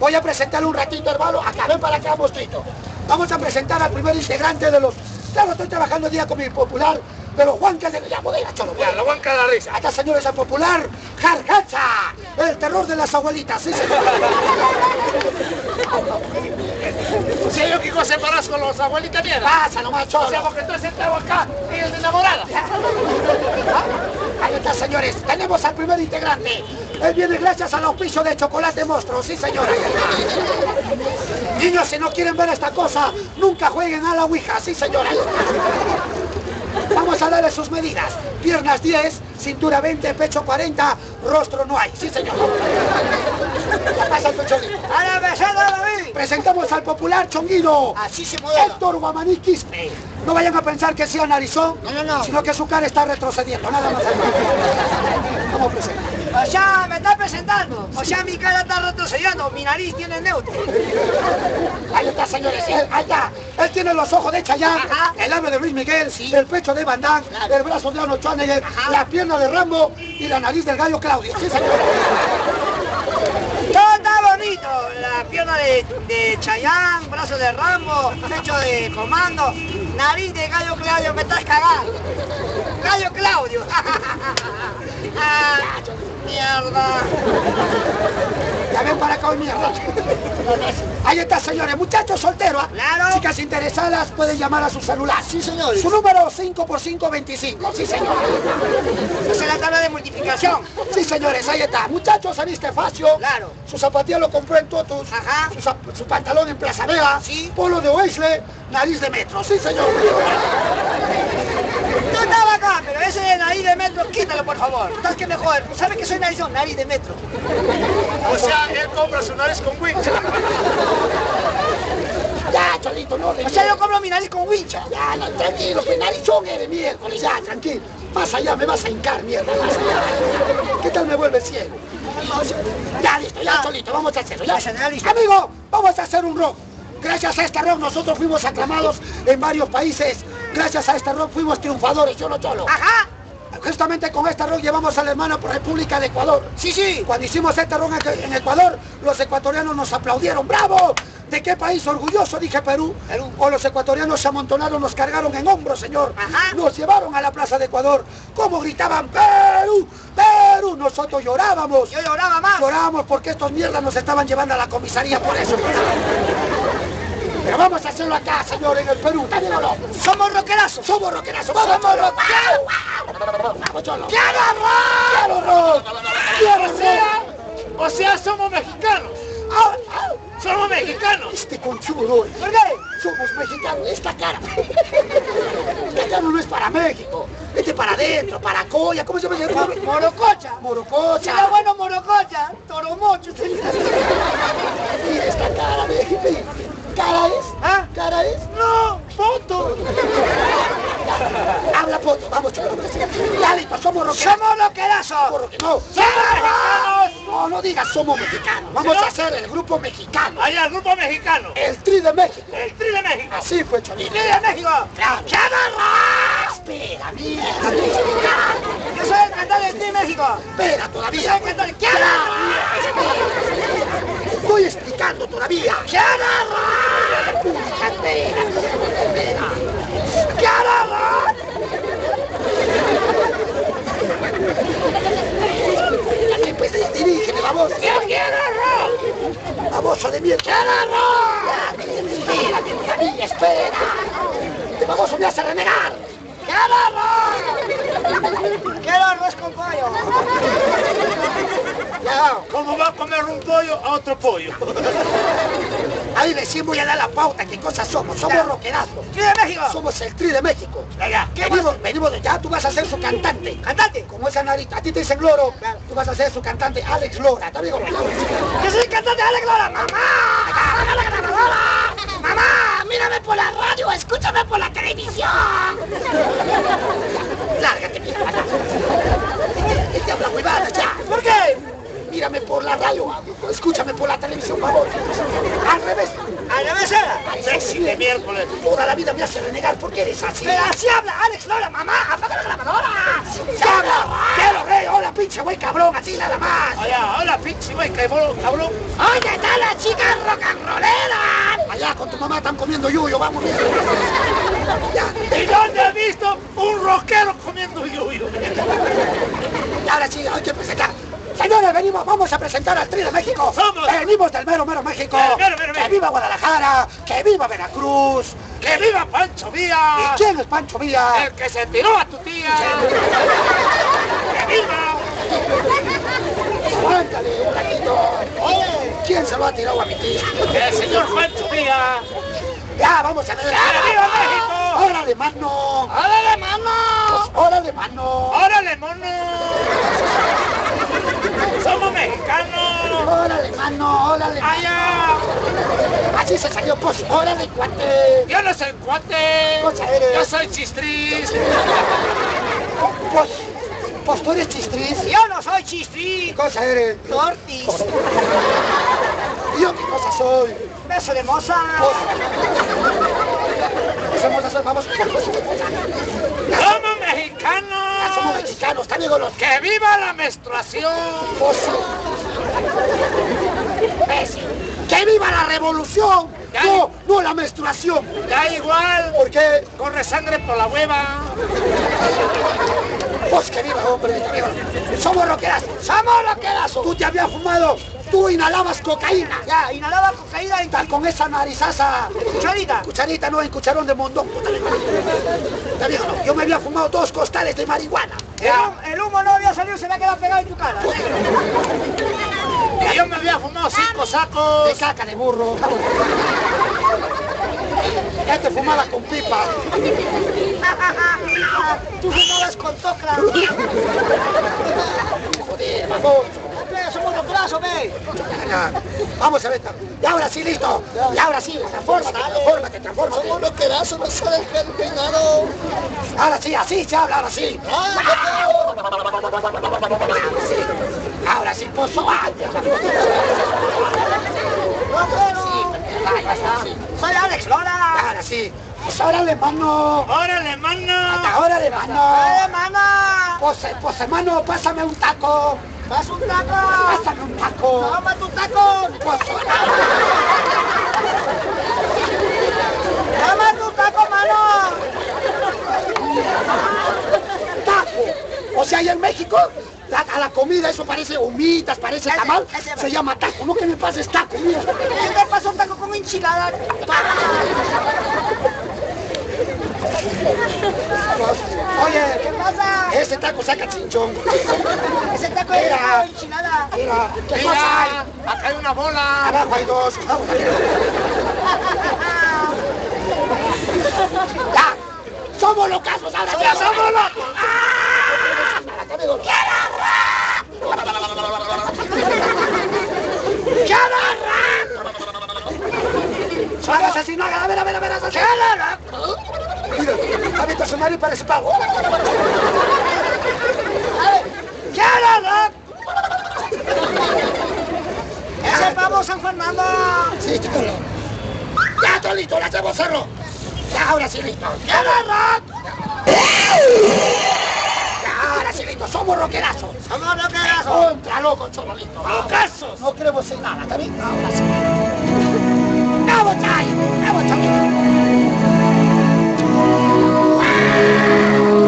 Voy a presentarle un ratito, hermano. Acá, ven para acá, mosquito. Vamos a presentar al primer integrante de los... Claro, estoy trabajando día con mi popular de los huancas de la bodega, cholo. Ya, la huanca de la risa. Acá, señores, el popular Jarjacha, el terror de las abuelitas, sí, señor. Sea, yo quiero separas con los abuelitas mierda. Pasa nomás, cholo. O sea, porque tú has entrado acá y el de enamorada. Ahí está, señores. Tenemos al primer integrante. Él viene gracias al auspicio de Chocolate Monstruo. Sí, señora. Niños, si no quieren ver esta cosa, nunca jueguen a la Ouija. Sí, señora. Vamos a darle sus medidas. Piernas 10, cintura 20, pecho 40, rostro no hay. Sí, señor. Ya pasa el. ¡A la mesada, David! Presentamos al popular chonguino. Así se modela. Héctor Guamaní Quispe. No vayan a pensar que sea narizón, No, no, no. sino que su cara está retrocediendo, nada más. Vamos a presentar. O sea, me está presentando. O sea, mi cara está retrocediendo, mi nariz tiene neutro. Ahí está, señores, ahí está. Él tiene los ojos de Ajá. el labio de Luis Miguel, el pecho de Van Damme, el brazo de Arnold Schwarzenegger, la pierna de Rambo y la nariz del gallo Claudio. Sí, señor. Todo está bonito. La pierna de, de Chayán, brazo de Rambo, pecho de comando, nariz de gallo Claudio, me estás cagando. Gallo Claudio. ah, mierda. Ya ven para acá hoy mierda. Ahí está, señores. Muchachos solteros. ¿ah? Claro. Chicas interesadas pueden llamar a su celular. Sí, señores. Su número 5 por 5 25. Sí, señor. Esa es la tabla de multiplicación. Sí, señores, ahí está. Muchachos, se viste facio. Claro. Su zapatilla lo compró en Totus. Ajá. Su pantalón en Plaza Vega. Sí. Polo de Oisle, nariz de metro. Sí, señor. No estaba acá, pero ese de nariz de metro, quítalo por favor. Estás que me joder. Pues ¿Sabes que soy narizón? Nariz de metro. O sea, él compra su nariz con wincha. Ya, Cholito, no. O sea, yo compro mi nariz con wincha. Ya, no, tranquilo, que narizón eres miércoles. Ya, tranquilo. Más allá, me vas a hincar, mierda. Más allá. ¿Qué tal me vuelve ciego? Ya, listo, ya, Cholito, vamos a hacerlo. Ya. Ya, ya, listo. Amigo, vamos a hacer un rock. Gracias a este rock nosotros fuimos aclamados en varios países. Gracias a este rock fuimos triunfadores, yo no cholo. Ajá. Justamente con este rock llevamos a la hermana República de Ecuador. Sí, sí. Cuando hicimos este rock en en Ecuador, los ecuatorianos nos aplaudieron. ¡Bravo! ¿De qué país orgulloso? Dije Perú. Perú. O los ecuatorianos se amontonaron, nos cargaron en hombros, señor. Ajá. Nos llevaron a la plaza de Ecuador. ¿Cómo gritaban? ¡Perú! ¡Perú! Nosotros llorábamos. Yo lloraba más. Llorábamos porque estos mierdas nos estaban llevando a la comisaría por eso. Pero vamos a hacerlo acá, señor, en el Perú. ¿También o no? Somos rockerazos. Somos rockerazos. Somos cholo. ¡Quiero rock! ¡Quiero rock! ¡Quiero O sea, rock! o sea, somos mexicanos. ¡Au, au! Somos mexicanos. Este conchudo. ¿Por qué? Somos mexicanos. Esta cara. Esta cara no es para México. Este para adentro, para Coya. ¿Cómo se llama ese pueblo? Morococha. Morococha. Bueno Morococha. Toromocho. Mira esta cara, ve. ¿Cara es? ¿Ah? ¿Cara es? No, foto. Habla poto. Vamos, cholo. Ya, listo. Somos. Somos rockerazos. Somos rock- No. No, no digas somos mexicanos. Vamos ¿No? a hacer el grupo mexicano. Allá, el grupo mexicano. El Tri de México. El Tri de México. Así fue, Cholito. ¡Viva de México! Claro. Espera, mierda, mexicano. Yo soy el cantante del Team México. Espera Yo todavía. soy el cantante. ¿Quién Estoy explicando todavía. Espera. Pues vamos. De mierda. Todavía, espera. Este baboso me hace renegar. Quiero arroz con pollo. ¿Cómo va a comer un pollo a otro pollo? Ahí recién voy a dar la pauta. ¿Qué cosas somos? Somos rockerazos. ¡Viva de México! Somos el Tri de México. Allá. ¿Qué venimos, venimos de ya, tú vas a ser su cantante. ¡Cantante! Como esa narita, a ti te dicen Loro, tú vas a ser su cantante Alex Lora. ¿Te digo? ¡Yo soy el cantante Alex Lora! ¡Mamá! ¡Mamá! ¡Mírame por la radio! ¡Escúchame por la televisión! Lárgate, mira. Este habla huevadas ya. ¿Por qué? mírame por la radio, escúchame por la televisión, favor. Al revés era. Imbécil de miércoles. Toda la vida me hace renegar porque eres así. Pero así habla Alex Lora, mamá. Apaga la grabadora. ¡Se habla! ¡Qué lo rey! ¡Hola, pinche güey cabrón! Así nada más. Hola, hola, pinche güey, cabrón, cabrón. Oye, está la chica rock and rollera. Allá con tu mamá están comiendo yuyo, vamos. ¿Y dónde has visto un rockero comiendo yuyo? Y ahora sí, hay que presentar. Señores, venimos, vamos a presentar al Tri de México. Somos. Venimos del mero, mero México. Del mero, mero que viva Guadalajara, que viva Veracruz. ¡Que viva Pancho ¿Y Villa! quién es Pancho Villa? El que se tiró a tu tía. ¡Que viva! Aguántale. Oye, ¿Quién se lo ha tirado a mi tía? el señor Pancho Villa. Ya, vamos a ver. ¡Que viva México! ¡Órale, mano! ¡Órale, mano! Pues, ¡Órale, mano! ¡Órale, mono! ¡Somos mexicanos! ¡Órale, mano! ¡Órale! ¡Allá! Así se salió, pues. ¡Órale, cuate! Yo no soy cuate. Eres. Yo soy chistriz. Pues, pues tú eres chistris. Yo no soy chistri. cosa eres? Tortis. ¿Y yo qué cosa soy? Beso de moza. Pues, las vamos de moza. También con los que... ¡Que viva la menstruación! ¡Que viva la revolución! Ya. No, no la menstruación. Da igual. Porque, Corre sangre por la hueva. Pues que viva, hombre, que viva. Somos rockeras, somos rockeras. Tú te habías fumado, tú inhalabas cocaína. Ya, inhalaba cocaína en Tal con esa narizaza. cucharita. Cucharita, no en cucharón de. Está bien, ¿no? Yo me había fumado dos costales de marihuana. El, hum- el humo no había salido, se me ha quedado pegado en tu cara. Y yo me había fumado cinco De sacos. caca de burro. Este fumaba con pipa. Tú fumabas con tocla. Joder, vamos. Somos los brazos, ve. Vamos a ver. Y ahora sí, listo. Y ahora sí, transfórmate, transfórmate, transfórmate. ¿Cómo no quedas? No sabes que el peinado. Ahora sí, así se habla, ahora sí. Ahora sí, antes. Soy Alex Lora. Ahora sí. Pues órale, mano. ¡Órale, mano! Ahora de ¡Eh, mano. Pues, eh, pues hermano, pásame un taco. ¡Vas un taco! Pásame un taco. ¡Toma tu taco! Pues, ¡Toma tu taco, mano! taco. O sea, allá en México, la- a la comida eso parece humitas, parece tamal, se llama taco. No que me pases taco, mira. ¿Qué te pasa un taco con enchilada? Oye, ¿Qué pasa? ese taco saca chinchón. Ese taco es Mira. enchilada. Mira, ¿qué pasa? ¡Mira! ¡Acá hay una bola! Abajo hay dos. Ya. Somos locazos ahora. ¡Ya somos locos! Acá me doy. Hagas así, no hagas, a ver, a ver, a ver, así. Mira, a ver, su nariz parece pavo. ¡Ese es pavo San Fernando! Sí, claro. Ya, está listo, le hacemos cerro. Ya, ahora sí, listo. Ya, ahora sí, listo. Somos rockerazos. ¡Somos rockerazos! Contra loco, cholo, listo. ¡Rocazos! No queremos ser nada, ¿está bien? Ahora sí. I will tell. I will tell. Wow.